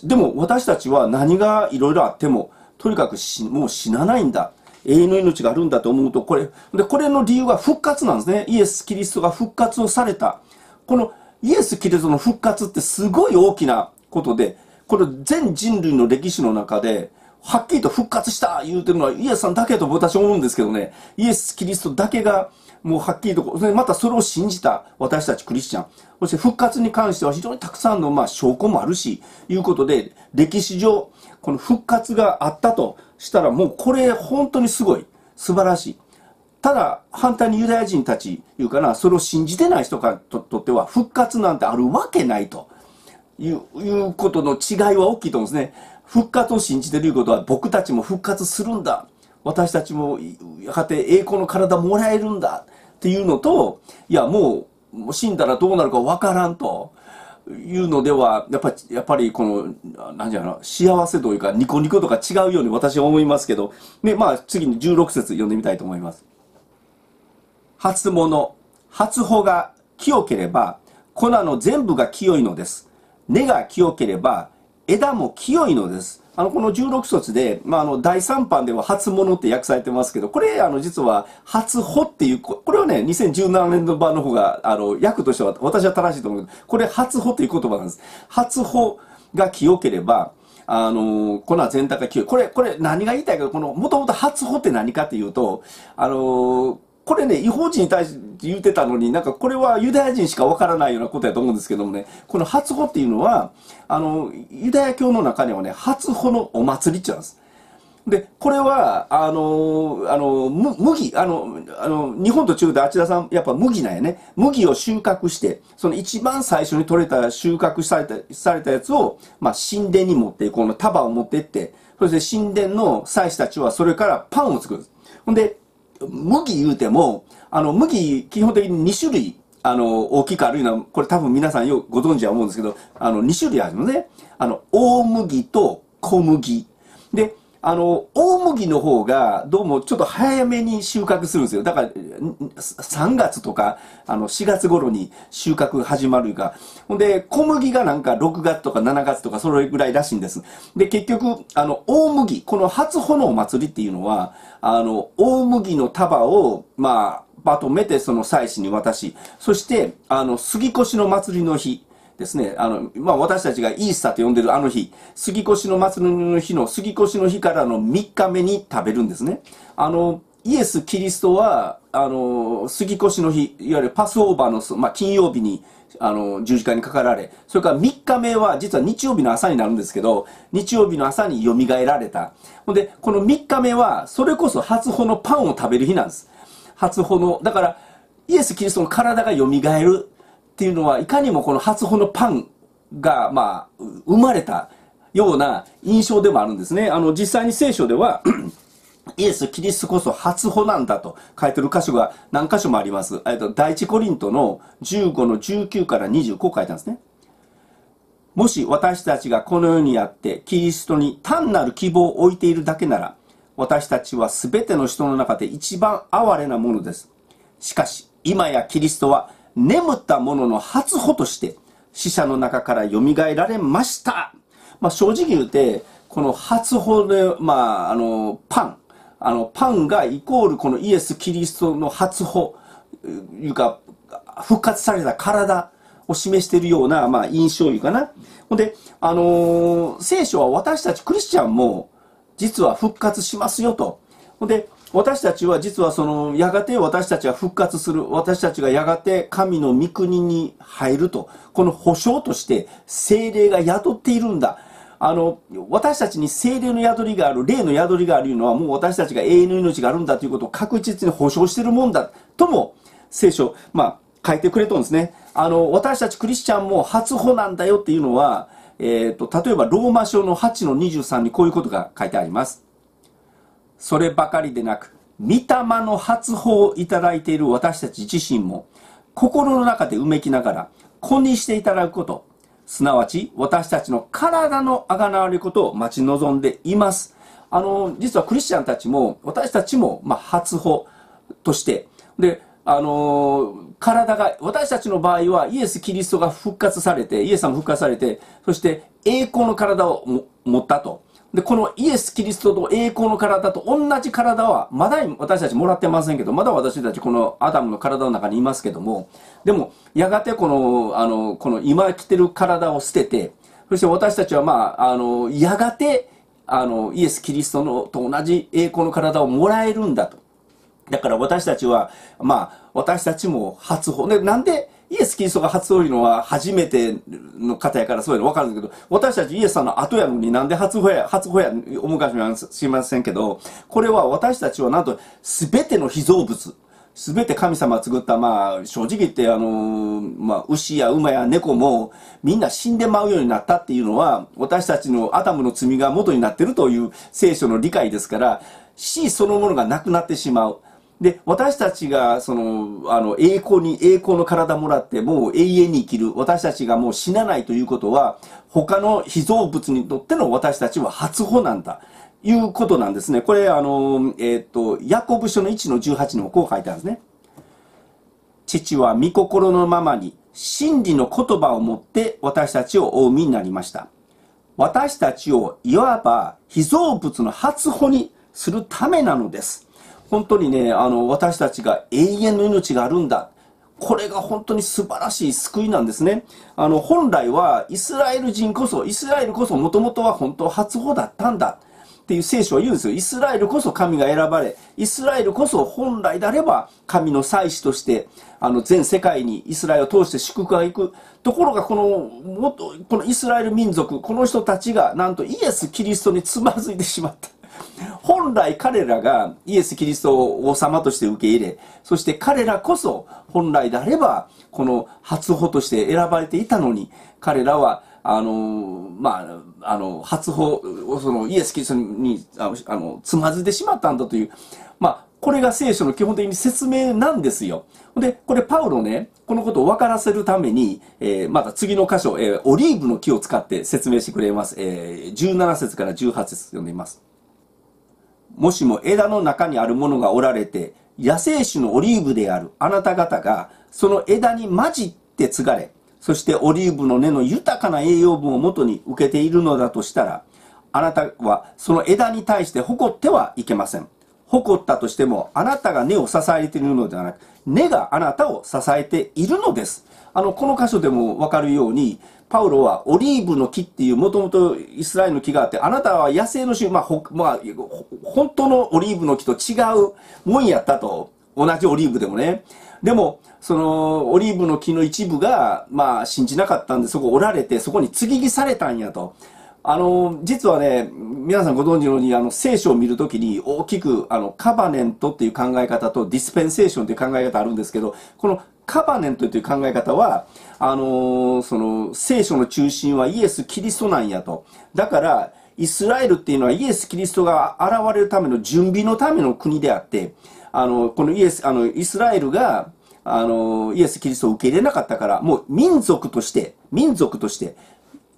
でも私たちは何がいろいろあっても、とにかくもう死なないんだ。永遠の命があるんだと思うと、これ、で、これの理由は復活なんですね。イエス・キリストが復活をされた。このイエス・キリストの復活ってすごい大きなことで、これ全人類の歴史の中で、はっきりと復活した言うてるのはイエスさんだけと私は思うんですけどね、イエス・キリストだけがもうはっきりと、またそれを信じた私たちクリスチャン。そして復活に関しては非常にたくさんのまあ証拠もあるし、いうことで、歴史上、この復活があったとしたらもうこれ本当にすごい。素晴らしい。ただ、反対にユダヤ人たち、いうかな、それを信じてない人からとっては、復活なんてあるわけないという、いうことの違いは大きいと思うんですね。復活を信じてるいることは僕たちも復活するんだ。私たちもやがて栄光の体もらえるんだっていうのと、いやもう死んだらどうなるかわからんというのでは、やっぱり、やっぱりこの、なんじゃろ幸せというかニコニコとか違うように私は思いますけど、で、まあ次に16節読んでみたいと思います。初物、初穂が清ければ、粉の全部が清いのです。根が清ければ、枝も清いのです。あの、この16卒で、まあ、あの、第3版では初物って訳されてますけど、これ、あの、実は、初穂っていう、これはね、2017年度版の方が、あの、訳としては、私は正しいと思うけど、これ、初穂っていう言葉なんです。初穂が清ければ、あの、粉全体が清い。これ、これ、何が言いたいか、この、もともと初穂って何かっていうと、あの、これね、違法人に対して言ってたのに、なんかこれはユダヤ人しかわからないようなことやと思うんですけどもね、この初穂っていうのは、あの、ユダヤ教の中にはね、初穂のお祭りって言うんです。で、これは、あの、あの、麦、あの、あの、日本と中であちらさん、やっぱ麦なんやね。麦を収穫して、その一番最初に取れた、収穫された、されたやつを、まあ、神殿に持って、この束を持ってって、そして神殿の祭司たちはそれからパンを作る。ほんで、麦言うても、あの、麦、基本的に2種類、あの、大きくあるのは、これ多分皆さんよくご存知は思うんですけど、あの、2種類あるのね。あの、大麦と小麦。で、あの、大麦の方が、どうもちょっと早めに収穫するんですよ。だから、3月とか、あの、4月頃に収穫始まるが。ほんで、小麦がなんか6月とか7月とか、それぐらいらしいんです。で、結局、あの、大麦、この初穂のお祭りっていうのは、あの、大麦の束を、まあ、まとめてその祭司に渡し、そして、あの、杉越の祭りの日、ですね、あの、まあ、私たちがイースターと呼んでるあの日、杉越の祭りの日の、杉越の日からの3日目に食べるんですね。あの、イエス・キリストは、あの、杉越の日、いわゆるパスオーバーの、まあ、金曜日に、あの、十字架にかかられ、それから3日目は、実は日曜日の朝になるんですけど、日曜日の朝に蘇られた。ほんで、この3日目は、それこそ初穂のパンを食べる日なんです。初穂の、だから、イエス・キリストの体が蘇る。っていうのは、いかにもこの初穂のパンが、まあ、生まれたような印象でもあるんですね。あの、実際に聖書では イエス・キリストこそ初穂なんだと書いてる箇所が何箇所もあります。えっと、第一コリントの15の19から20こう書いたんですね。もし私たちがこの世にあってキリストに単なる希望を置いているだけなら、私たちは全ての人の中で一番哀れなものです。しかし、今やキリストは眠った者の初歩として、死者の中から蘇られました。まあ、正直言うて、この初歩で、まあ、あの、パン。あの、パンがイコールこのイエス・キリストの初歩、いうか、復活された体を示しているような、まあ、印象いうかな。ほんで、あのー、聖書は私たちクリスチャンも、実は復活しますよと。ほんで、私たちは実はその、やがて私たちは復活する。私たちがやがて神の御国に入ると。この保証として精霊が宿っているんだ。あの、私たちに精霊の宿りがある、霊の宿りがあるいうのはもう私たちが永遠の命があるんだということを確実に保証しているもんだ。とも、聖書、まあ、書いてくれとんですね。あの、私たちクリスチャンも初歩なんだよっていうのは、えっ、ー、と、例えばローマ書の8の23にこういうことが書いてあります。そればかりでなく、御霊の発砲をいただいている私たち自身も、心の中でうめきながら、子にしていただくこと、すなわち私たちの体のあがなわれることを待ち望んでいます。あの、実はクリスチャンたちも、私たちも、まあ、発砲として、で、あの体が、私たちの場合はイエス・キリストが復活されて、イエスさんも復活されて、そして栄光の体を持ったと。で、このイエス・キリストと栄光の体と同じ体は、まだ私たちもらってませんけど、まだ私たちこのアダムの体の中にいますけども、でも、やがてこの、あの、この今着てる体を捨てて、そして私たちはまあ、あの、やがて、あの、イエス・キリストのと同じ栄光の体をもらえるんだと。だから私たちは、まあ、私たちも初歩。で、なんで、イエス・キリストが初歩いうのは初めての方やからそういうの分かるんですけど、私たちイエスさんの後やのになんで初歩や、初歩や、思うかもしませんけど、これは私たちはなんと全ての被造物、すべて神様が作った、まあ、正直言って、あの、まあ、牛や馬や猫も、みんな死んでまうようになったっていうのは、私たちのアダムの罪が元になってるという聖書の理解ですから、死そのものがなくなってしまう。で、私たちが、その、あの、栄光に、栄光の体もらって、もう永遠に生きる。私たちがもう死なないということは、他の被造物にとっての私たちは初歩なんだ。いうことなんですね。これ、あの、えっ、と、ヤコブ書の1の18にもこう書いてあるんですね。父は御心のままに、真理の言葉を持って私たちをお産みになりました。私たちをいわば被造物の初歩にするためなのです。本当にね、あの、私たちが永遠の命があるんだ。これが本当に素晴らしい救いなんですね。あの、本来はイスラエル人こそ、イスラエルこそもともとは本当初歩だったんだ。っていう聖書は言うんですよ。イスラエルこそ神が選ばれ、イスラエルこそ本来であれば神の祭司として、あの全世界にイスラエルを通して祝福が行く。ところがこの、もっと、このイスラエル民族、この人たちがなんとイエス・キリストにつまずいてしまった。本来彼らがイエス・キリストを王様として受け入れ、そして彼らこそ本来であれば、この初歩として選ばれていたのに、彼らは、あの、まあ、あの、初歩、そのイエス・キリストに、あの、つまずいてしまったんだという、まあ、これが聖書の基本的に説明なんですよ。で、これパウロね、このことを分からせるために、えー、また次の箇所、えー、オリーブの木を使って説明してくれます。えー、17節から18節読んでみます。もしも枝の中にあるものがおられて、野生種のオリーブであるあなた方が、その枝に混じって継がれ、そしてオリーブの根の豊かな栄養分をもとに受けているのだとしたら、あなたはその枝に対して誇ってはいけません。誇ったとしても、あなたが根を支えているのではなく、根があなたを支えているのです。あの、この箇所でもわかるように、パウロはオリーブの木っていうもともとイスラエルの木があって、あなたは野生の種、まあ、ほ、まあ、本当のオリーブの木と違うもんやったと。同じオリーブでもね。でも、その、オリーブの木の一部が、まあ、信じなかったんで、そこ折られて、そこに継ぎ木されたんやと。あの、実はね、皆さんご存知のように、あの、聖書を見るときに大きく、あの、カバネントっていう考え方とディスペンセーションっていう考え方あるんですけど、このカバネントという考え方は、あの、その、聖書の中心はイエス・キリストなんやと。だから、イスラエルっていうのはイエス・キリストが現れるための準備のための国であって、あの、このイエス、あの、イスラエルが、あの、イエス・キリストを受け入れなかったから、もう民族として、民族として、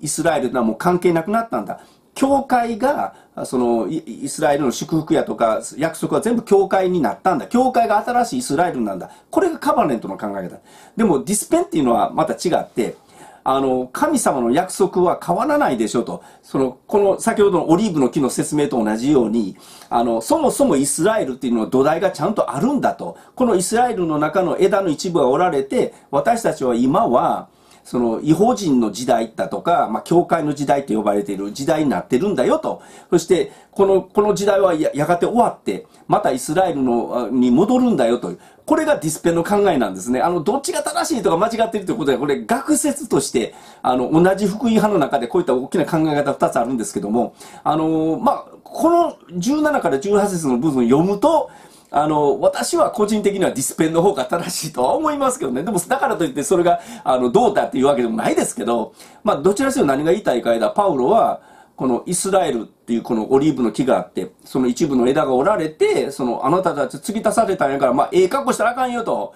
イスラエルとはもう関係なくなったんだ。教会が、その、イスラエルの祝福やとか、約束は全部教会になったんだ。教会が新しいイスラエルなんだ。これがカバネントの考え方。でも、ディスペンっていうのはまた違って、あの、神様の約束は変わらないでしょと。その、この先ほどのオリーブの木の説明と同じように、あの、そもそもイスラエルっていうのは土台がちゃんとあるんだと。このイスラエルの中の枝の一部がおられて、私たちは今は、その違法人の時代だとか、まあ、教会の時代と呼ばれている時代になってるんだよと。そして、この、この時代はやがて終わって、またイスラエルの、に戻るんだよと。これがディスペンの考えなんですね。あの、どっちが正しいとか間違ってるということで、これ学説として、あの、同じ福音派の中でこういった大きな考え方2つあるんですけども、あの、まあ、この17から18節の部分を読むと、あの、私は個人的にはディスペンの方が正しいとは思いますけどね。でも、だからといってそれが、あの、どうだっていうわけでもないですけど、まあ、どちらにせよ何が言いたいかだ、パウロは、このイスラエルっていうこのオリーブの木があって、その一部の枝が折られて、そのあなたたち継ぎ足されたんやから、まあ、ええ格好したらあかんよと。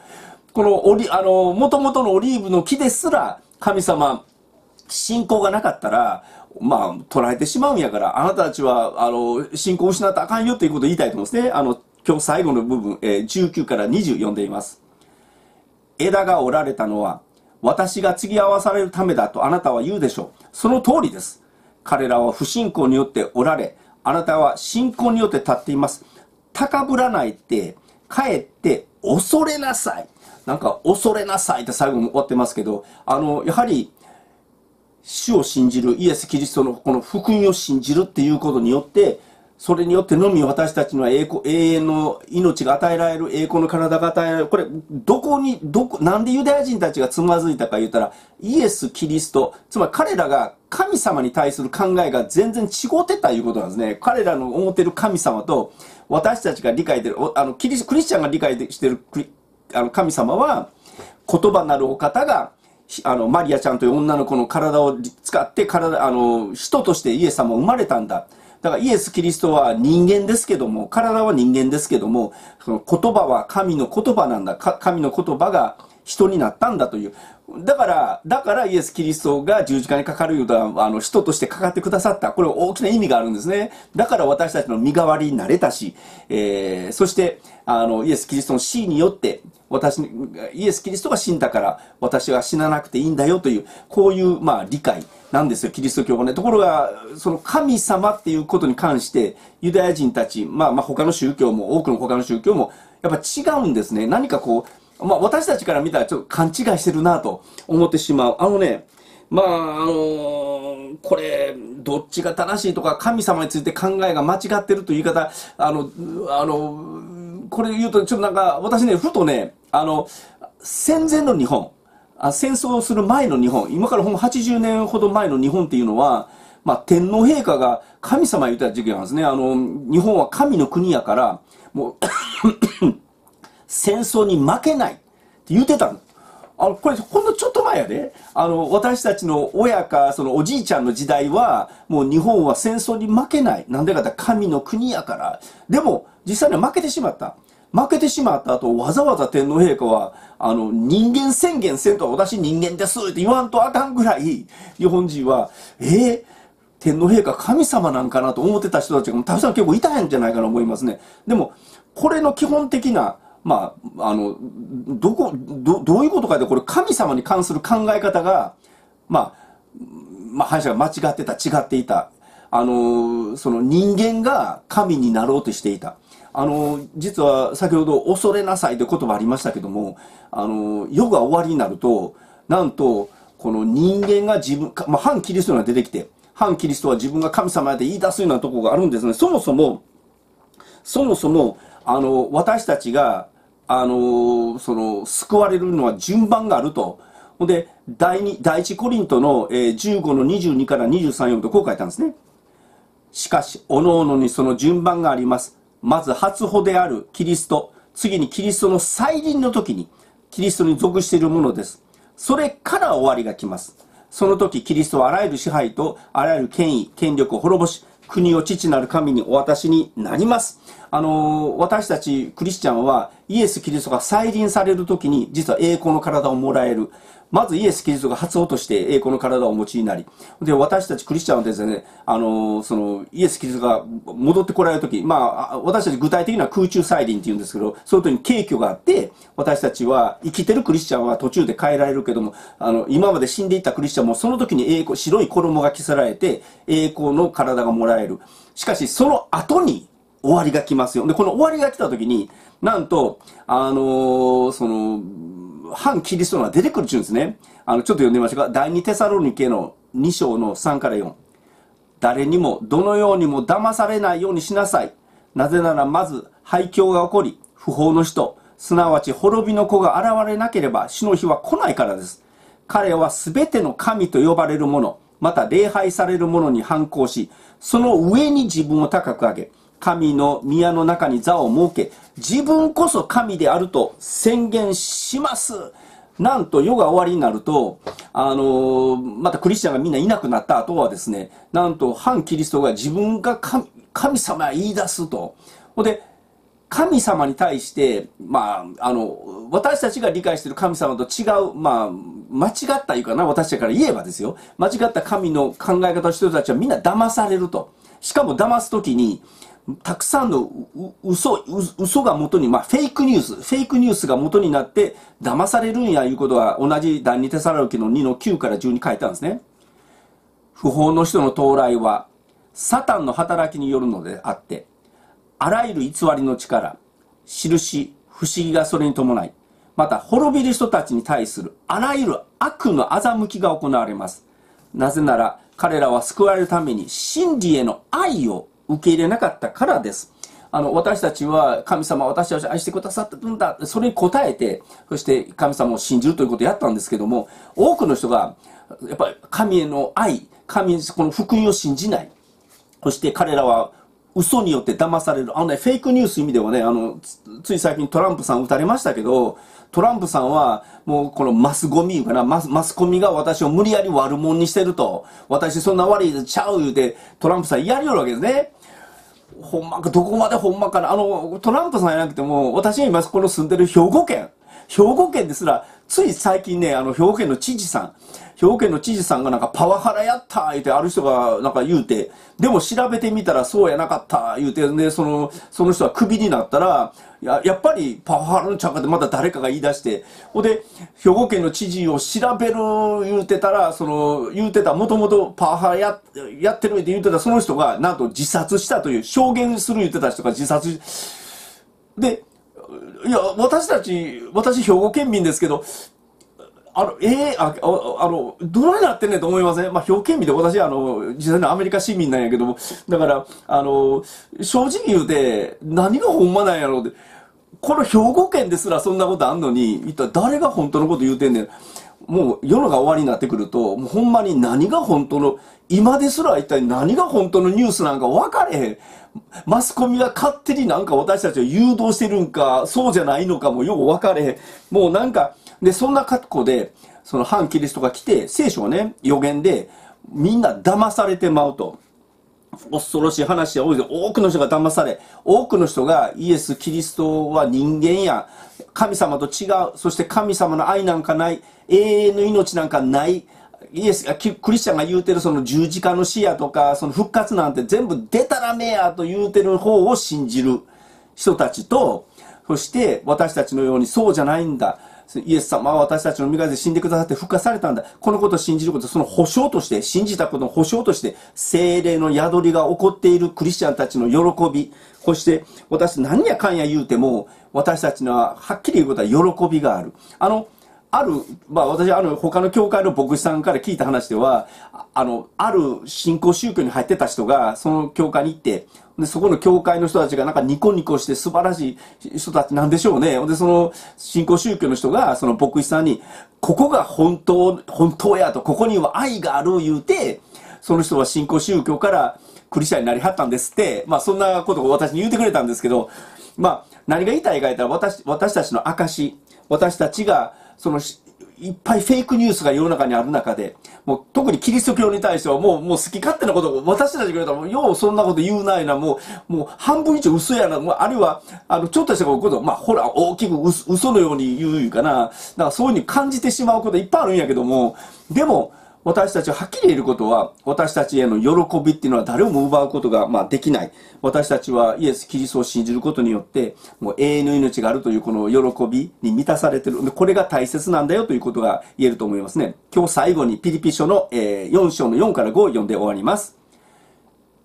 このオリ、あの、元々のオリーブの木ですら、神様、信仰がなかったら、まあ、捉えてしまうんやから、あなたたちは、あの、信仰を失ったらあかんよっていうことを言いたいと思うんですね。あの、今日最後の部分、えー、19から20読んでいます。枝が折られたのは、私が継ぎ合わされるためだとあなたは言うでしょう。その通りです。彼らは不信仰によっておられ、あなたは信仰によって立っています。高ぶらないって、かえって恐れなさい。なんか恐れなさいって最後も終わってますけど、あの、やはり、主を信じる、イエス・キリストのこの福音を信じるっていうことによって、それによってのみ私たちには栄光、永遠の命が与えられる、栄光の体が与えられる。これ、どこに、どこ、なんでユダヤ人たちがつまずいたか言ったら、イエス・キリスト、つまり彼らが神様に対する考えが全然違ってたということなんですね。彼らの思ってる神様と、私たちが理解してる、あの、キリストクリスチャンが理解してるあの神様は、言葉なるお方が、あの、マリアちゃんという女の子の体を使って、体、あの、人としてイエス様生まれたんだ。だからイエス・キリストは人間ですけども、体は人間ですけども、その言葉は神の言葉なんだ。神の言葉が人になったんだという。だから、だからイエス・キリストが十字架にかかるような、あの、人としてかかってくださった。これ大きな意味があるんですね。だから私たちの身代わりになれたし、えー、そして、あの、イエス・キリストの死によって、私、イエス・キリストが死んだから、私は死ななくていいんだよという、こういう、まあ、理解なんですよ、キリスト教はね。ところが、その神様っていうことに関して、ユダヤ人たち、まあ、まあ、他の宗教も、多くの他の宗教も、やっぱ違うんですね。何かこう、まあ私たちから見たらちょっと勘違いしてるなと思ってしまう。あのね、まあ、あのー、これ、どっちが正しいとか、神様について考えが間違ってるという言い方、あの、あの、これ言うと、ちょっとなんか、私ね、ふとね、あの、戦前の日本、あ戦争する前の日本、今からほん80年ほど前の日本っていうのは、まあ、天皇陛下が神様言った時期なんですね。あの、日本は神の国やから、もう 戦争に負けないって言ってたの。あの、これほんのちょっと前やで。あの、私たちの親か、そのおじいちゃんの時代は、もう日本は戦争に負けない。なんでかって神の国やから。でも、実際には負けてしまった。負けてしまった後、わざわざ天皇陛下は、あの、人間宣言せんと私人間ですって言わんとあかんぐらい、日本人は、えー、天皇陛下神様なんかなと思ってた人たちがたくさん結構いたんじゃないかなと思いますね。でも、これの基本的なまあ、あの、どこ、ど、どういうことかで、これ神様に関する考え方が、まあ、まあ、反社が間違ってた、違っていた。あの、その人間が神になろうとしていた。あの、実は先ほど恐れなさいという言葉ありましたけども、あの、世が終わりになると、なんと、この人間が自分、まあ、反キリストが出てきて、反キリストは自分が神様で言い出すようなところがあるんですね。そもそも、そもそも、あの、私たちがあのその、救われるのは順番があると。ほんで、第二、第一コリントの、えー、15の22から23読むとこう書いたんですね。しかし、おのおのにその順番があります。まず、初歩であるキリスト。次にキリストの再臨の時に、キリストに属しているものです。それから終わりが来ます。その時、キリストはあらゆる支配とあらゆる権威、権力を滅ぼし、国を父なる神にお渡しになります。あのー、私たちクリスチャンはイエス・キリストが再臨される時に、実は栄光の体をもらえる。まずイエス・キリストが発音として栄光の体をお持ちになり、で、私たちクリスチャンはですね、あの、その、イエス・キリストが戻ってこられるとき、まあ、私たち具体的には空中再臨って言うんですけど、そういう時に景挙があって、私たちは生きてるクリスチャンは途中で変えられるけども、あの、今まで死んでいたクリスチャンもその時に栄光、白い衣が着せられて、栄光の体がもらえる。しかし、その後に終わりが来ますよ。で、この終わりが来た時に、なんと、あのー、その、反キリストが出てくるっていうんですね。あの、ちょっと読んでみましょうか。第二テサロニケの2章の3から4。誰にも、どのようにも騙されないようにしなさい。なぜなら、まず、廃墟が起こり、不法の人、すなわち滅びの子が現れなければ死の日は来ないからです。彼は全ての神と呼ばれるもの、また礼拝されるものに反抗し、その上に自分を高く上げ、神の宮の中に座を設け、自分こそ神であると宣言します。なんと世が終わりになると、あのー、またクリスチャンがみんないなくなった後はですね、なんと反キリストが自分が神神様言い出すと。ほんで、神様に対して、まあ、あの、私たちが理解している神様と違う、まあ、間違ったいうかな、私たちから言えばですよ。間違った神の考え方の人たちはみんな騙されると。しかも騙すときに、たくさんの嘘、嘘が元に、まあ、フェイクニュース、フェイクニュースが元になって騙されるんやいうことは同じ第二テサラルキの2の9から10に書いたんですね。不法の人の到来は、サタンの働きによるのであって、あらゆる偽りの力、印、不思議がそれに伴い、また滅びる人たちに対するあらゆる悪の欺きが行われます。なぜなら彼らは救われるために真理への愛を受け入れなかったからです。あの、私たちは神様私たちを愛してくださったんだ。それに応えて、そして神様を信じるということをやったんですけども、多くの人が、やっぱり神への愛、神、この福音を信じない。そして彼らは嘘によって騙される。あのね、フェイクニュース意味ではね、あの、つい最近トランプさん撃たれましたけど、トランプさんは、もうこのマスゴミかな、マス、マスコミが私を無理やり悪者にしてると。私そんな悪いちゃう言うて、トランプさんやりよるわけですね。ほんまか、どこまでほんまかな。あの、トランプさんじゃなくても、私が今この住んでる兵庫県。兵庫県ですら、つい最近ね、あの、兵庫県の知事さん、兵庫県の知事さんがなんかパワハラやった言うて、ある人がなんか言うて、でも調べてみたらそうやなかった言うて、で、その、その人はクビになったら、や、やっぱりパワハラのちゃうかってまた誰かが言い出して、ほんで、兵庫県の知事を調べる言うてたら、その、言うてた、もともとパワハラや、やってるって言うてたその人が、なんと自殺したという、証言する言うてた人が自殺で、いや、私たち、私兵庫県民ですけど、あの、ええー、あ、あの、どないなってんねんと思いません、まあ、表現見て私、あの、実際のアメリカ市民なんやけども、だから、あの、正直言うて、何がほんまなんやろうって、この兵庫県ですらそんなことあんのに、一体誰が本当のこと言うてんねん？もう世のが終わりになってくると、もうほんまに何が本当の、今ですら一体何が本当のニュースなんか分かれへん。マスコミが勝手になんか私たちを誘導してるんか、そうじゃないのかもよく分かれへん。もうなんか、で、そんな格好で、その反キリストが来て、聖書はね、予言で、みんな騙されてまうと。恐ろしい話は多いで多くの人が騙され、多くの人がイエス・キリストは人間や神様と違う、そして神様の愛なんかない、永遠の命なんかない、イエスが、クリスチャンが言うてるその十字架の死やとか、その復活なんて全部デタラメやと言うてる方を信じる人たちと、そして私たちのようにそうじゃないんだ。イエス様は私たちの味方で死んでくださって復活されたんだ。このことを信じること、その保証として、信じたことの保証として、精霊の宿りが起こっているクリスチャンたちの喜び、そして私何やかんや言うても、私たちのははっきり言うことは喜びがある。あの、ある、まあ私あの他の教会の牧師さんから聞いた話では、あの、ある信仰宗教に入ってた人がその教会に行って、で、そこの教会の人たちがなんかニコニコして素晴らしい人たちなんでしょうね。で、その信仰宗教の人がその牧師さんに、ここが本当、本当やと、ここには愛がある言うて、その人は信仰宗教からクリスチャンになりはったんですって、まあそんなことを私に言うてくれたんですけど、まあ何が言いたいか言ったら私、私たちの証、私たちがそのいっぱいフェイクニュースが世の中にある中で、もう特にキリスト教に対してはもう、もう好き勝手なことを私たちが言うと、ようそんなこと言うないな、もう、もう半分以上嘘やな、あるいは、あの、ちょっとしたことまあほら、大きく嘘のように言ういうかな、だからそういうふうに感じてしまうこといっぱいあるんやけども、でも、私たちははっきり言えることは、私たちへの喜びっていうのは誰も奪うことが、まあ、できない。私たちはイエス・キリストを信じることによって、もう永遠の命があるというこの喜びに満たされてる。これが大切なんだよということが言えると思いますね。今日最後にピリピ書の、えー、4章の4から5を読んで終わります。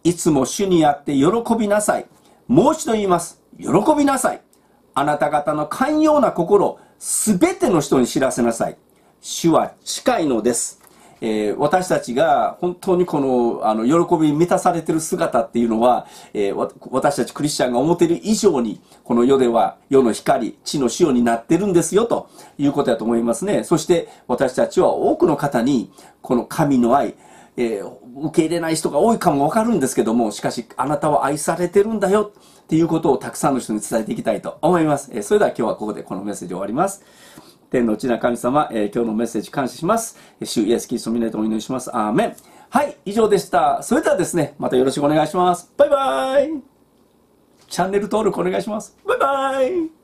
いつも主にあって喜びなさい。もう一度言います。喜びなさい。あなた方の寛容な心、すべての人に知らせなさい。主は近いのです。えー、私たちが本当にこの、あの、喜びに満たされてる姿っていうのは、えー、私たちクリスチャンが思っている以上に、この世では世の光、地の塩になってるんですよ、ということだと思いますね。そして私たちは多くの方に、この神の愛、えー、受け入れない人が多いかもわかるんですけども、しかしあなたは愛されてるんだよっていうことをたくさんの人に伝えていきたいと思います。え、それでは今日はここでこのメッセージを終わります。天の地な神様、えー、今日のメッセージ感謝します。主イエスキリストの皆とお祈りします。アーメン。はい、以上でした。それではですね、またよろしくお願いします。バイバイチャンネル登録お願いします。バイバイ